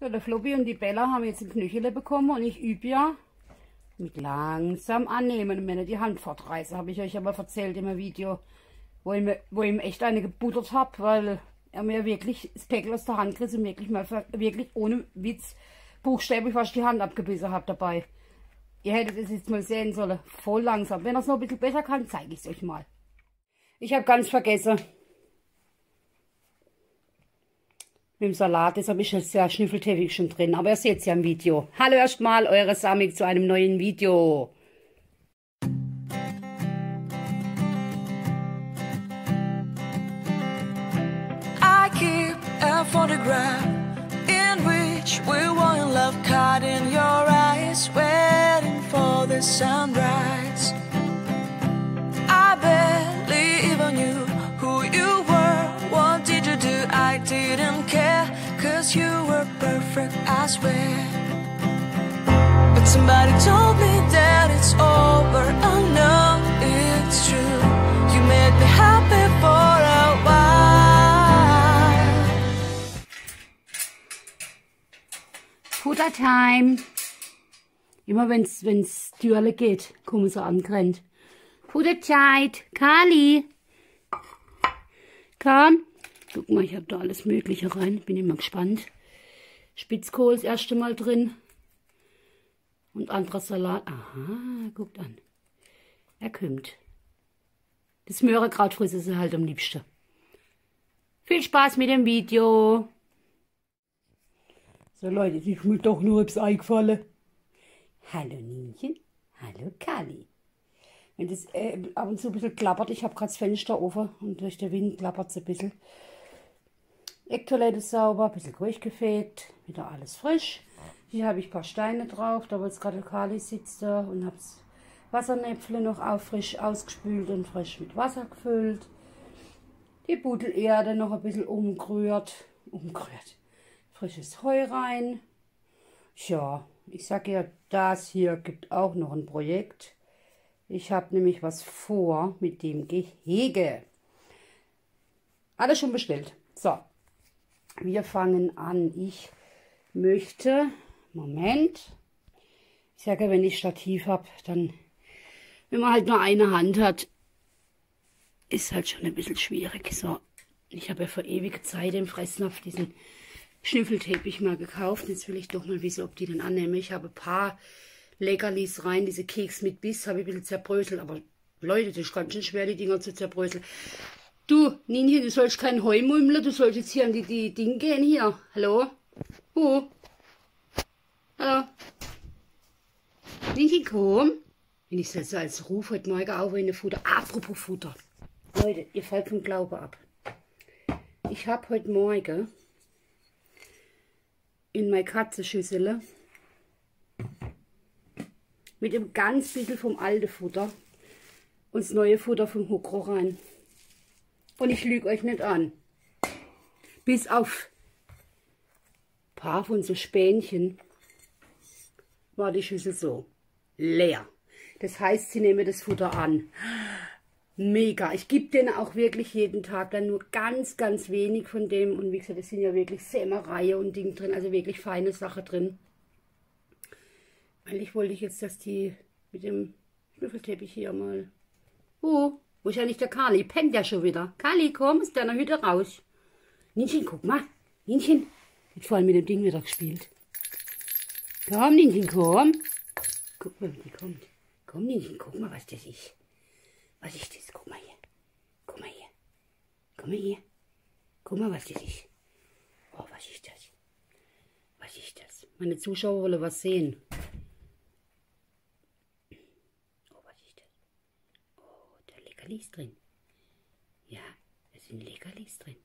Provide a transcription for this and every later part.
So, der Floppy und die Bella haben jetzt ein Knöchele bekommen und ich übe ja mit langsam annehmen und wenn die Hand fortreiße, habe ich euch aber erzählt im Video, wo ich, mir, wo ich ihm echt eine gebuttert habe, weil er mir wirklich das Päckchen aus der Hand gerissen und wirklich mal wirklich ohne Witz buchstäblich fast die Hand abgebissen habe dabei. Ihr hättet es jetzt mal sehen sollen. Voll langsam. Wenn er es noch ein bisschen besser kann, zeige ich es euch mal. Ich habe ganz vergessen, Mit dem Salat, das habe ich jetzt ja schnüffeltätig schon drin. Aber ihr seht es ja im Video. Hallo erstmal, eure Samik zu einem neuen Video. I keep a photograph in which we were in love, caught in your eyes, waiting for the sunrise. Cause you were perfect, I swear But somebody told me that it's over I know it's true You made me happy for a while time Immer wenn's, wenn's geht, kommen sie angerannt. Futterzeit, Kali. Komm. Guck mal, ich habe da alles Mögliche rein. Bin immer gespannt. Spitzkohl das erste Mal drin. Und anderer Salat. Aha, guckt an. Er kümmert. Das Möhrekraut frisse sie halt am liebsten. Viel Spaß mit dem Video. So Leute, ich mir doch nur etwas eingefallen. Hallo Nienchen. Hallo Kali. Wenn das äh, ab und zu ein bisschen klappert, ich habe gerade das Fenster offen und durch den Wind klappert es ein bisschen. Ecktoilette sauber, ein bisschen durchgefegt, wieder alles frisch. Hier habe ich ein paar Steine drauf, da wo jetzt gerade Kali sitzt und habe Wassernäpfle noch auch frisch ausgespült und frisch mit Wasser gefüllt. Die Budelerde noch ein bisschen umgerührt, umgerührt, frisches Heu rein. Ja, ich sage ja, das hier gibt auch noch ein Projekt. Ich habe nämlich was vor mit dem Gehege. Alles schon bestellt. So, wir fangen an. Ich möchte, Moment, ich sage, wenn ich Stativ habe, dann, wenn man halt nur eine Hand hat, ist halt schon ein bisschen schwierig. So, ich habe ja vor ewige Zeit im Fressnapf diesen Schnüffelteppich mal gekauft. Jetzt will ich doch mal wissen, ob die den annehmen. Ich habe ein paar Leckerlis rein, diese Keks mit Biss, habe ich ein bisschen zerbröselt. Aber Leute, das ist ganz schön schwer, die Dinger zu zerbröseln. Du, Ninchen, du sollst kein Heu mummeln, du sollst jetzt hier an die, die Dinge gehen hier. Hallo? Hu? Hallo? Ninchen, komm. Wenn ich das als Ruf heute Morgen auf in Futter. Apropos Futter. Leute, ihr fällt vom Glaube ab. Ich habe heute Morgen in meine Katzenschüssel mit einem ganz bisschen vom alten Futter und das neue Futter vom Huckro rein. Und ich lüge euch nicht an. Bis auf ein paar von so Spänchen war die Schüssel so leer. Das heißt, sie nehmen das Futter an. Mega. Ich gebe denen auch wirklich jeden Tag dann nur ganz, ganz wenig von dem. Und wie gesagt, es sind ja wirklich Sämereie und Ding drin. Also wirklich feine Sache drin. Wollte ich jetzt, dass die mit dem Schnüffelteppich hier mal... Oh, wo ist ja nicht der Kali? Pennt der schon wieder? Kali, komm aus deiner Hütte raus. Ninchen, guck mal. Ninchen. Hat vorhin mit dem Ding wieder gespielt. Komm, Ninchen, komm. Guck mal, wie die kommt. Komm, Ninchen, guck mal, was das ist. Was ist das? Guck mal hier. Guck mal hier. Guck mal hier. Guck mal, was das ist. Oh, was ist das? Was ist das? Meine Zuschauer wollen was sehen. Leckerlis drin. Ja, es sind Leckerlis drin.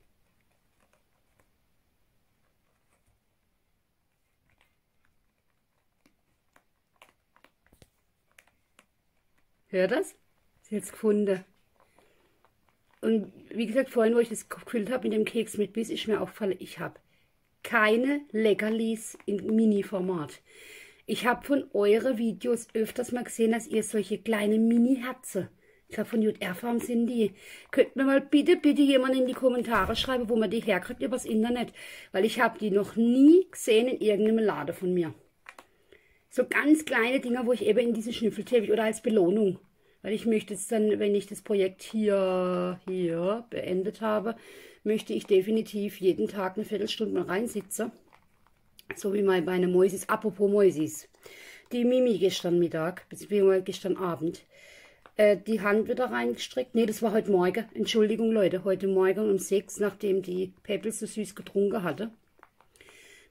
Hört das? Ist jetzt gefunden. Und wie gesagt, vorhin, wo ich das gefüllt habe mit dem Keks mit Biss, ist mir aufgefallen, ich habe keine Leckerlis in Mini-Format. Ich habe von euren Videos öfters mal gesehen, dass ihr solche kleine Mini-Herzen Ich glaube, von JR Farm sind die. Könnt mir mal bitte, bitte jemand in die Kommentare schreiben, wo man die herkriegt übers Internet. Weil ich habe die noch nie gesehen in irgendeinem Laden von mir. So ganz kleine Dinger, wo ich eben in diesen Schnüffelteppich oder als Belohnung. Weil ich möchte es dann, wenn ich das Projekt hier, hier beendet habe, möchte ich definitiv jeden Tag eine Viertelstunde mal reinsitzen. So wie mal bei einer Mäusis. Apropos Mäusis. Die Mimi gestern Mittag, beziehungsweise gestern Abend, äh, die Hand wieder reingestrickt. Ne, das war heute Morgen. Entschuldigung, Leute. Heute Morgen um sechs, nachdem die Peppel so süß getrunken hatte.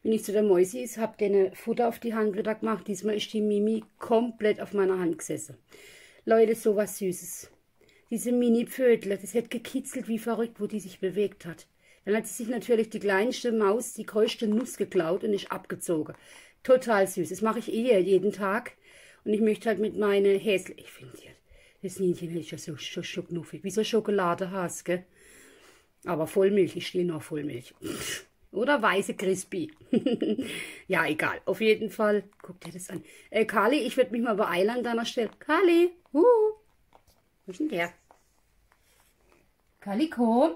Bin ich zu der Mäusis, habe denen Futter auf die Hand wieder gemacht. Diesmal ist die Mimi komplett auf meiner Hand gesessen. Leute, so was Süßes. Diese Mini-Pfödler, das hat gekitzelt wie verrückt, wo die sich bewegt hat. Dann hat sie sich natürlich die kleinste Maus, die größte Nuss geklaut und ist abgezogen. Total süß. Das mache ich eh jeden Tag. Und ich möchte halt mit meinen Häsl... Ich finde die das Nienchen ist ja so, so, so knuffig, wie so Schokolade gell? Aber Vollmilch, ich stehe noch Vollmilch. Oder weiße Crispy. ja, egal. Auf jeden Fall, guck dir das an. Äh, Kali, ich würde mich mal beeilen an deiner Stelle. Kali, uh, wo ist denn der? Kali, komm.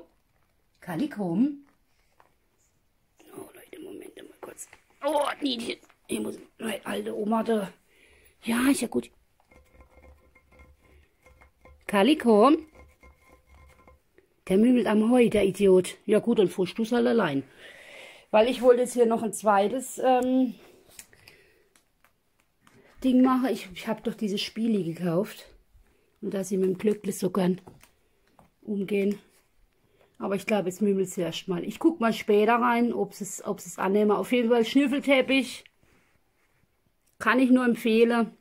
Kali, komm. Oh, Leute, Moment mal kurz. Oh, Nienchen. Ich muss, meine alte Oma da. Ja, ist ja gut. Kaliko? Der mümmelt am Heu, der Idiot. Ja gut, dann frisst du es halt allein. Weil ich wollte jetzt hier noch ein zweites ähm, Ding machen. Ich, ich habe doch diese Spiele gekauft. Und da sie mit dem Glöckle so gern umgehen. Aber ich glaube, jetzt mümmelt sie erstmal. Ich gucke mal später rein, ob es ob es annehme. Auf jeden Fall Schnüffelteppich. Kann ich nur empfehlen.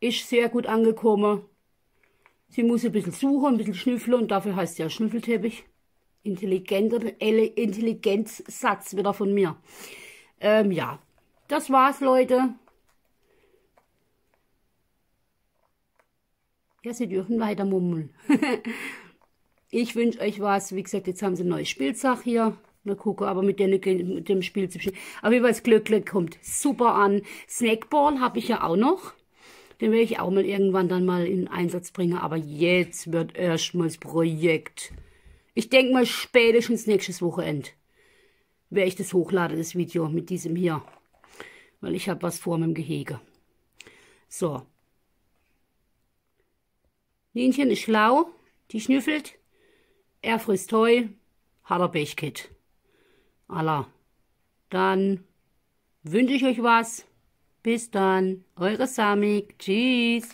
Ist sehr gut angekommen. Sie muss ein bisschen suchen, ein bisschen schnüffeln und dafür heißt ja Schnüffelteppich. Intelligenter Intelligenzsatz wieder von mir. Ähm, ja, das war's, Leute. Ja, Sie dürfen weiter mummeln. ich wünsche euch was. Wie gesagt, jetzt haben Sie ein neues Spielzeug hier. Mal gucken, aber mit, den, mit dem Spiel zu Aber wie weiß, Glöckle kommt super an. Snackball habe ich ja auch noch. Den werde ich auch mal irgendwann dann mal in Einsatz bringen. Aber jetzt wird erstmal das Projekt. Ich denke mal spätestens nächstes Wochenende werde ich das hochladen, das Video mit diesem hier. Weil ich habe was vor mit dem Gehege. So. Linchen ist schlau. Die schnüffelt. Er frisst Heu. Hat er Bechkit. Allah. Dann wünsche ich euch was. Bis dann, eure Samik. Tschüss.